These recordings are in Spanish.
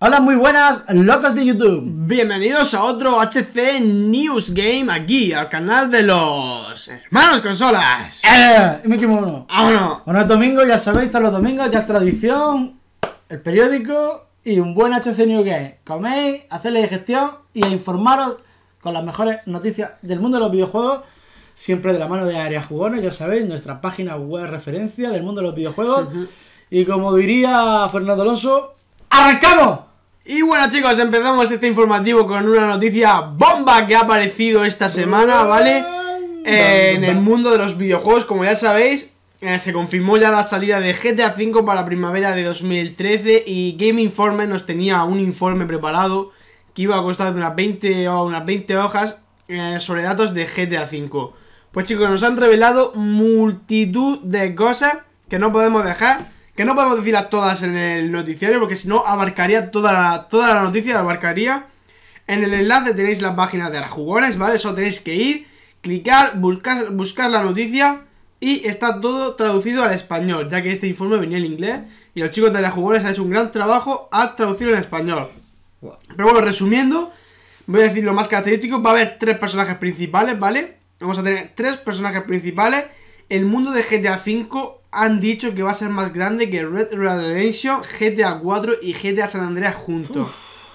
Hola, muy buenas, locos de YouTube. Bienvenidos a otro HC News Game aquí, al canal de los hermanos consolas. ¡Eh! Me equivoco. ¡Vámonos! Bueno, es domingo, ya sabéis, todos los domingos, ya es tradición, el periódico y un buen HC News Game. Coméis, hacéis la digestión y a informaros con las mejores noticias del mundo de los videojuegos. Siempre de la mano de Área Jugones, ya sabéis, nuestra página web referencia del mundo de los videojuegos. Y como diría Fernando Alonso, ¡arrancamos! Y bueno chicos, empezamos este informativo con una noticia bomba que ha aparecido esta semana, ¿vale? En el mundo de los videojuegos, como ya sabéis, eh, se confirmó ya la salida de GTA V para primavera de 2013 y Game Informer nos tenía un informe preparado que iba a costar unas 20, o unas 20 hojas eh, sobre datos de GTA V. Pues chicos, nos han revelado multitud de cosas que no podemos dejar que no podemos decirlas todas en el noticiario porque si no abarcaría toda la, toda la noticia, abarcaría. En el enlace tenéis la página de jugones, ¿vale? Solo tenéis que ir, clicar, buscar, buscar la noticia y está todo traducido al español, ya que este informe venía en inglés y los chicos de la jugones han hecho un gran trabajo al traducirlo en español. Pero bueno, resumiendo, voy a decir lo más característico, va a haber tres personajes principales, ¿vale? Vamos a tener tres personajes principales. El mundo de GTA V han dicho que va a ser más grande que Red Redemption, GTA 4 y GTA San Andreas juntos.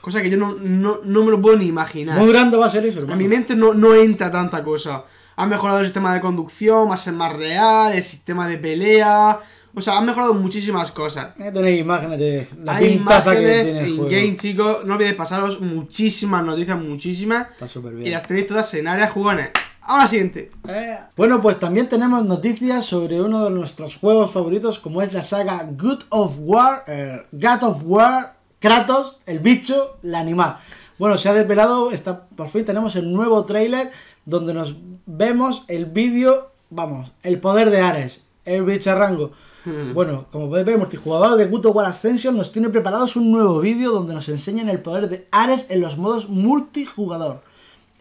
Cosa que yo no, no, me lo puedo ni imaginar. Muy grande va a ser eso, hermano. A mi mente no, no entra tanta cosa. Han mejorado el sistema de conducción, va a ser más real, el sistema de pelea. O sea, han mejorado muchísimas cosas. Tenéis imágenes de la Hay imágenes que en game, chicos. No olvidéis pasaros muchísimas noticias, muchísimas. Está súper bien. Y las tenéis todas en áreas jugones. Ahora siguiente. Eh. Bueno, pues también tenemos noticias sobre uno de nuestros juegos favoritos, como es la saga Good of War, eh, God of War, Kratos, el bicho, el animal. Bueno, se ha desvelado, está, por fin tenemos el nuevo trailer donde nos vemos el vídeo, vamos, el poder de Ares, el bicharrango. Hmm. Bueno, como podéis ver, multijugador de Good of War Ascension nos tiene preparados un nuevo vídeo donde nos enseñan el poder de Ares en los modos multijugador.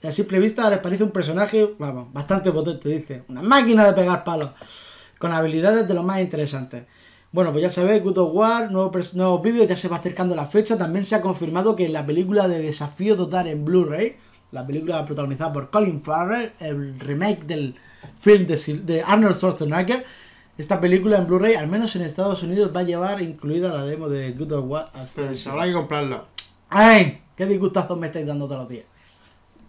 A simple vista les parece un personaje, vamos, bastante potente, dice. Una máquina de pegar palos. Con habilidades de lo más interesantes. Bueno, pues ya sabéis, Good of War, nuevos nuevo vídeos, ya se va acercando la fecha. También se ha confirmado que la película de Desafío Total en Blu-ray, la película protagonizada por Colin Farrell, el remake del film de, Arnold Schwarzenegger, esta película en Blu-ray, al menos en Estados Unidos, va a llevar incluida la demo de Good of War. Hasta pues habrá que comprarla. ¡Ay! ¡Qué disgustazos me estáis dando todos los días!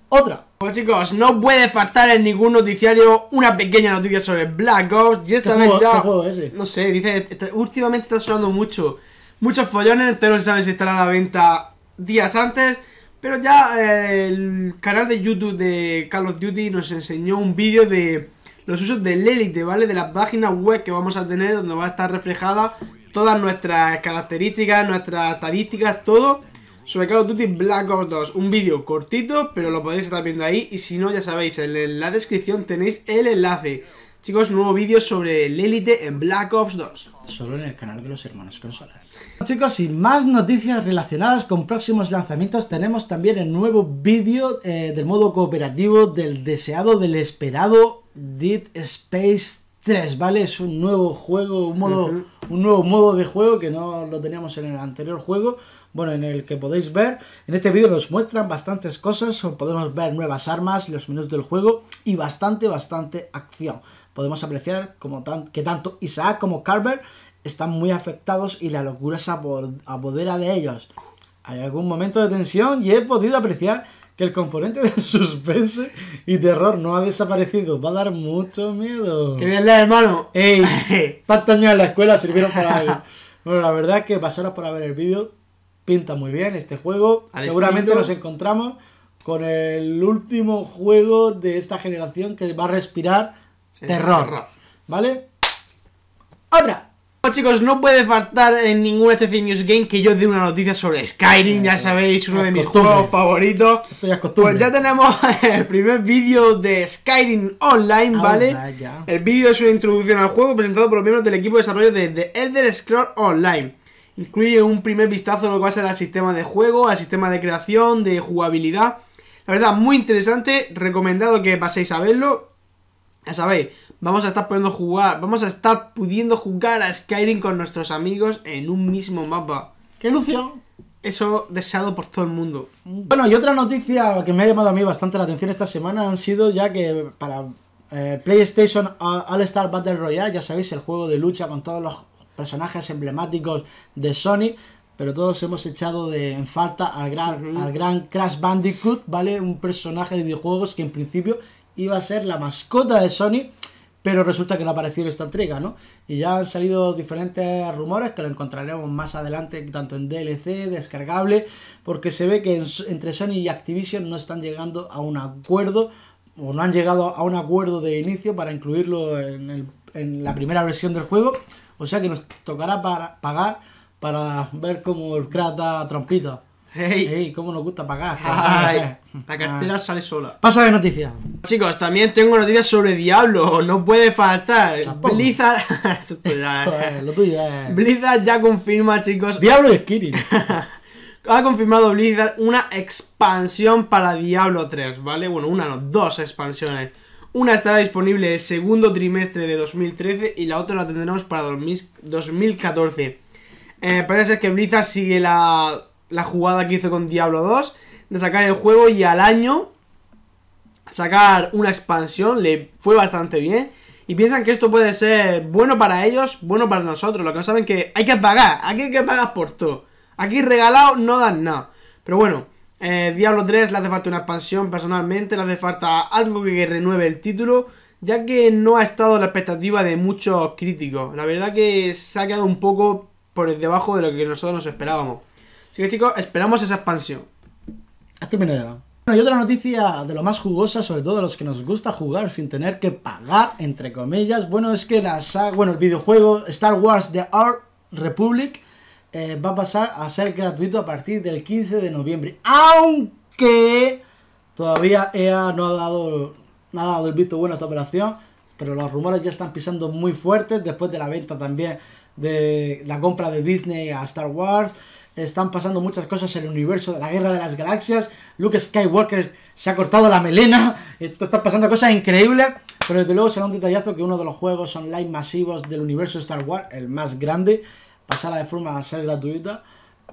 Otra. Pues chicos, no puede faltar en ningún noticiario una pequeña noticia sobre Black Ops. Y esta vez ya. No sé, dice. Últimamente está sonando mucho. Muchos follones, entonces no se sabe si estará a la venta días antes. Pero ya eh, el canal de YouTube de Call of Duty nos enseñó un vídeo de los usos del Elite, ¿vale? De la página web que vamos a tener, donde va a estar reflejada todas nuestras características, nuestras estadísticas, todo sobre Call of Duty Black Ops 2. Un vídeo cortito, pero lo podéis estar viendo ahí. Y si no, ya sabéis, en la descripción tenéis el enlace. Chicos, nuevo vídeo sobre el Elite en Black Ops 2. Solo en el canal de los hermanos consolas. Chicos, sin más noticias relacionadas con próximos lanzamientos, tenemos también el nuevo vídeo eh, del modo cooperativo del deseado, del esperado Dead Space 3, ¿vale? Es un nuevo juego, un, modo, un nuevo modo de juego que no lo teníamos en el anterior juego bueno, en el que podéis ver, en este vídeo nos muestran bastantes cosas, podemos ver nuevas armas, los menús del juego y bastante, bastante acción. Podemos apreciar como que tanto Isaac como Carver están muy afectados y la locura se apodera de ellos. Hay algún momento de tensión y he podido apreciar que el componente de suspense y terror no ha desaparecido. Va a dar mucho miedo. ¡Qué bien, hermano! ¡Ey! Tantos años en la escuela sirvieron para algo. Bueno, la verdad es que pasaros para ver el vídeo pinta muy bien este juego. Seguramente nos encontramos con el último juego de esta generación que va a respirar terror. ¿Vale? Otra. Chicos, no puede faltar en ningún HC News Game que yo dé una noticia sobre Skyrim, ya sabéis, uno de mis juegos favoritos. pues ya tenemos el primer vídeo de Skyrim Online, ¿vale? el vídeo es una introducción al juego presentado por los miembros del equipo de desarrollo de The Elder Scrolls Online. Incluye un primer vistazo a lo que va a ser el sistema de juego, al sistema de creación, de jugabilidad. La verdad, muy interesante, recomendado que paséis a verlo. Ya sabéis, vamos a estar pudiendo jugar, vamos a estar pudiendo jugar a Skyrim con nuestros amigos en un mismo mapa. ¡Qué ilusión! eso deseado por todo el mundo. Bueno, y otra noticia que me ha llamado a mí bastante la atención esta semana han sido ya que para eh, PlayStation All Star Battle Royale, ya sabéis, el juego de lucha con todos los personajes emblemáticos de Sony, pero todos hemos echado de, en falta al gran, al gran Crash Bandicoot, ¿vale? Un personaje de videojuegos que en principio iba a ser la mascota de Sony, pero resulta que no apareció en esta entrega, ¿no? Y ya han salido diferentes rumores que lo encontraremos más adelante, tanto en DLC, descargable, porque se ve que entre Sony y Activision no están llegando a un acuerdo, o no han llegado a un acuerdo de inicio para incluirlo en, la primera versión del juego, o sea que nos tocará pagar para ver cómo el crack trompita. Hey. Ey, cómo nos gusta pagar. Ay, la cartera sale sola. Pasa de noticias. Chicos, también tengo noticias sobre Diablo, no puede faltar. Tampoco. Blizzard. Joder, lo tuyo es. Blizzard ya confirma, chicos. Diablo y Skirin. Ha confirmado Blizzard una expansión para Diablo 3, ¿vale? Bueno, una no, dos expansiones. Una estará disponible el segundo trimestre de 2013 y la otra la tendremos para 2000 2014. Eh, parece ser que Blizzard sigue la, la jugada que hizo con Diablo 2 de sacar el juego y al año sacar una expansión le fue bastante bien. Y piensan que esto puede ser bueno para ellos, bueno para nosotros. Lo que no saben que hay que pagar, aquí hay que pagar por todo. Aquí regalado no dan nada. Pero bueno, eh, Diablo 3 le hace falta una expansión personalmente, le hace falta algo que renueve el título, ya que no ha estado la expectativa de muchos críticos. La verdad que se ha quedado un poco por debajo de lo que nosotros nos esperábamos. Así que chicos, esperamos esa expansión. Hasta terminado ya. Bueno, y otra noticia de lo más jugosa, sobre todo a los que nos gusta jugar sin tener que pagar, entre comillas. Bueno, es que la saga, bueno, el videojuego Star Wars The Art Republic eh, va a pasar a ser gratuito a partir del 15 de noviembre. Aunque todavía EA no ha dado, no ha dado el visto bueno a esta operación. Pero los rumores ya están pisando muy fuertes después de la venta también de la compra de Disney a Star Wars. Están pasando muchas cosas en el universo de la Guerra de las Galaxias. Luke Skywalker se ha cortado la melena. Esto está pasando cosas increíbles. Pero desde luego será un detallazo que uno de los juegos online masivos del universo Star Wars, el más grande, pasara de forma a ser gratuita.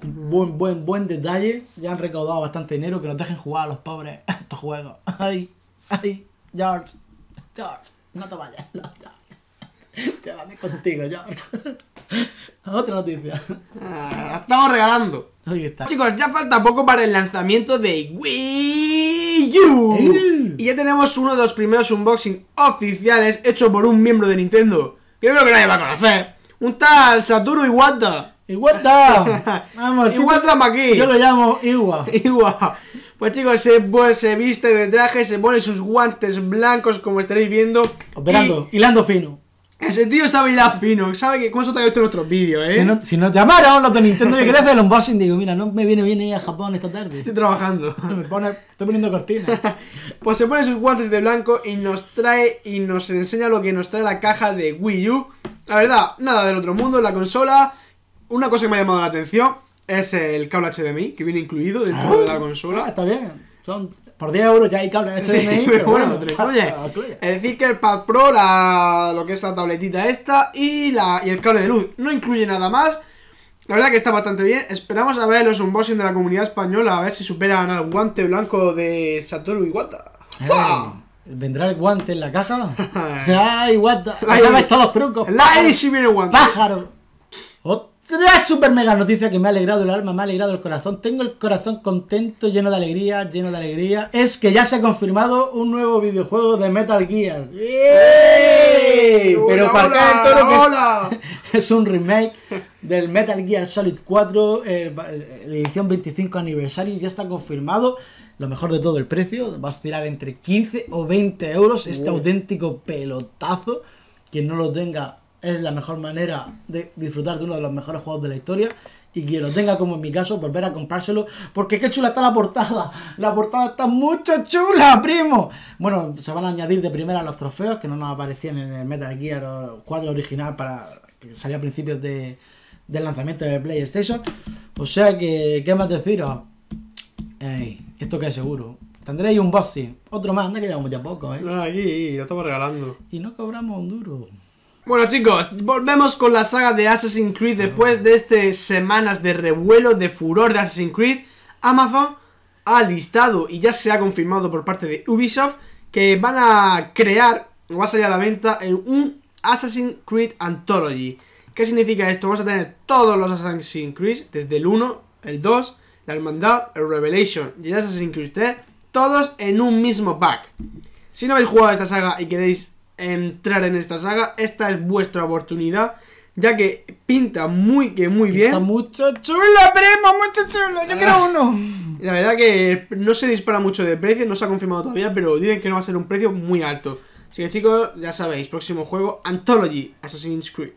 Buen, buen, buen detalle. Ya han recaudado bastante dinero. Que nos dejen jugar a los pobres estos juegos. Ay, ay, George. George, no te vayas. no, George. Llévame contigo, George. Otra noticia. Ah, estamos regalando. Ahí está. Chicos, ya falta poco para el lanzamiento de Wii U. ¡Eh! Y ya tenemos uno de los primeros unboxing oficiales hecho por un miembro de Nintendo. Que yo creo que nadie va a conocer. Un tal Satoru Iwata. Iwata. Vamos, ¿qué Iwata Maki. Yo lo llamo Iwa. Iwa. Pues chicos, se, pues, se viste de traje, se pone sus guantes blancos como estaréis viendo. Operando, hilando fino. Y ese tío sabe hilar fino, sabe que con eso te ha visto en nuestros vídeos, eh. Si no, si no te amaron los de Nintendo, quería hacer el unboxing. Digo, mira, no me viene bien ir a Japón esta tarde. Estoy trabajando. Me pone, estoy poniendo cortina. Pues se pone sus guantes de blanco y nos trae y nos enseña lo que nos trae la caja de Wii U. La verdad, nada del otro mundo, la consola. Una cosa que me ha llamado la atención es el cable HDMI que viene incluido dentro de la Ah, consola. está bien. Son por 10 euros ya hay cable Sí, HDMI, pero bueno, decir, que el Pad Pro, la, lo que es la tabletita esta y, la, y el cable de luz no incluye nada más. La verdad que está bastante bien. Esperamos a ver los unboxing de la comunidad española, a ver si superan al guante blanco de Satoru Iwata. ¡Fua! Eh, ¿Vendrá el guante en la caja? ¡Ay, Iwata! Ay, ¿Sabes todos los trucos? ¡Ahí sí el guante! ¡Pájaro! Otra super mega noticia que me ha alegrado el alma, me ha alegrado el corazón. Tengo el corazón contento, lleno de alegría, lleno de alegría. Es que ya se ha confirmado un nuevo videojuego de Metal Gear. ¡Ey! Pero ¡Hola, para hola, acá todo que es- un remake del Metal Gear Solid 4, eh, eh, la edición 25 aniversario, ya está confirmado. Lo mejor de todo, el precio va a oscilar entre 15 o 20 euros. Este auténtico pelotazo. Quien no lo tenga es la mejor manera de disfrutar de uno de los mejores juegos de la historia. Y quien lo tenga, como en mi caso, volver a comprárselo. Porque qué chula está la portada. La portada está mucho chula, primo. Bueno, se van a añadir de primera los trofeos que no nos aparecían en el Metal Gear 4 original para que salía a principios de, del lanzamiento de PlayStation. O sea que, ¿qué más deciros? Ey, esto que es seguro. Tendréis un bossy. Otro más, anda que llevamos ya poco, ¿eh? No, aquí lo estamos regalando. Y no cobramos un duro. Bueno chicos, volvemos con la saga de Assassin's Creed después de estas semanas de revuelo, de furor de Assassin's Creed. Amazon ha listado y ya se ha confirmado por parte de Ubisoft que van a crear, o va a a la venta, en un Assassin's Creed Anthology. ¿Qué significa esto? Vamos a tener todos los Assassin's Creed, desde el 1, el 2, la Hermandad, el Revelation y el Assassin's Creed 3, todos en un mismo pack. Si no habéis jugado esta saga y queréis entrar en esta saga, esta es vuestra oportunidad, ya que pinta muy que muy bien. Está mucho chulo, primo, mucho chulo. Yo quiero uno. La verdad que no se dispara mucho de precio, no se ha confirmado todavía, pero dicen que no va a ser un precio muy alto. Así que chicos, ya sabéis, próximo juego, Anthology, Assassin's Creed.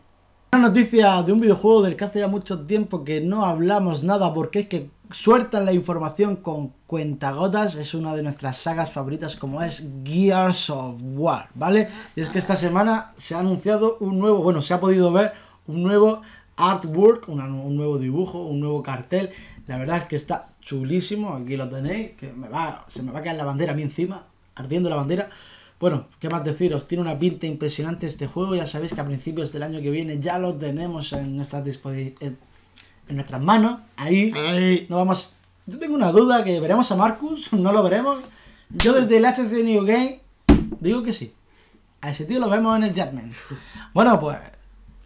Una noticia de un videojuego del que hace ya mucho tiempo que no hablamos nada porque es que sueltan la información con cuentagotas. Es una de nuestras sagas favoritas como es Gears of War, ¿vale? Y es que esta semana se ha anunciado un nuevo, bueno, se ha podido ver un nuevo artwork, un nuevo dibujo, un nuevo cartel. La verdad es que está chulísimo, aquí lo tenéis, que me va, se me va a caer la bandera a mí encima, ardiendo la bandera. Bueno, ¿qué más deciros? Tiene una pinta impresionante este juego. Ya sabéis que a principios del año que viene ya lo tenemos en nuestras, disposi- en nuestras manos. Ahí. Ay, No vamos. Yo tengo una duda que veremos a Marcus, no lo veremos. Yo desde el HC New Game digo que sí. A ese tío lo vemos en el Jetman. Bueno, pues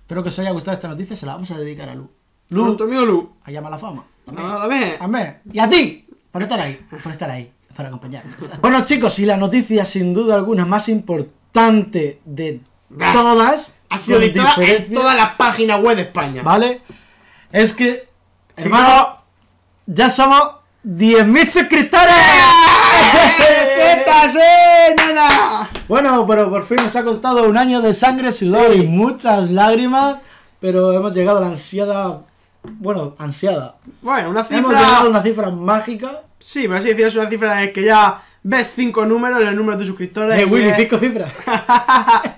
espero que os haya gustado esta noticia. Se la vamos a dedicar a Lu. Lu, tu amigo Lu. a llamar la fama. Ah, dame. Amén. Y a ti, por estar ahí, por estar ahí, por acompañarnos. Bueno, chicos, y la noticia sin duda alguna más importante de todas, Ha sido en toda la página web de España. ¿vale? Es que, Chicos, hermano, ya somos 10.000 suscriptores. ¡Zetas, eh, nena! Bueno, pero por fin nos ha costado un año de sangre, sudor Sí. y muchas lágrimas, pero hemos llegado a la ansiada, bueno, ansiada. Bueno, una Hemos llegado a cifra. una cifra mágica. Sí, por así decirlo, es una cifra en la que ya ves cinco números en el número de tus suscriptores. Eh, y Willy, es- cinco cifras.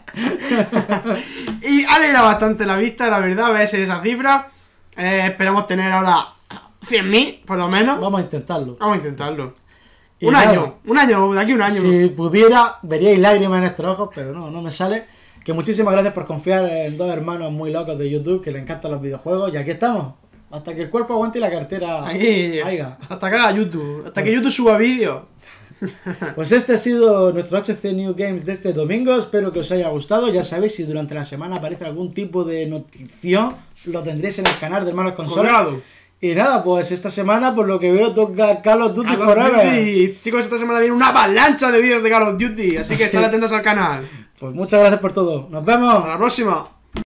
y alegra bastante la vista, la verdad, ves esa cifra. Eh, esperamos tener ahora 100.000, por lo menos. Vamos a intentarlo. Vamos a intentarlo. Y un año, un año, de aquí un año. Si pudiera, veríais lágrimas en nuestros ojos, pero no, no me sale. Que muchísimas gracias por confiar en dos hermanos muy locos de YouTube que le encantan los videojuegos. Y aquí estamos. Hasta que el cuerpo aguante y la cartera haiga. hasta que haga YouTube, hasta que YouTube suba vídeo. Pues este ha sido nuestro HC New Games de este domingo. Espero que os haya gustado. Ya sabéis, si durante la semana aparece algún tipo de notición, lo tendréis en el canal de Hermanos Consola. Colgado. Y nada, pues esta semana, por lo que veo, toca Call of Duty Call of Forever. Duty. Chicos, esta semana viene una avalancha de vídeos de Call of Duty, así que estad atentos al canal. Pues muchas gracias por todo. Nos vemos. Hasta la próxima.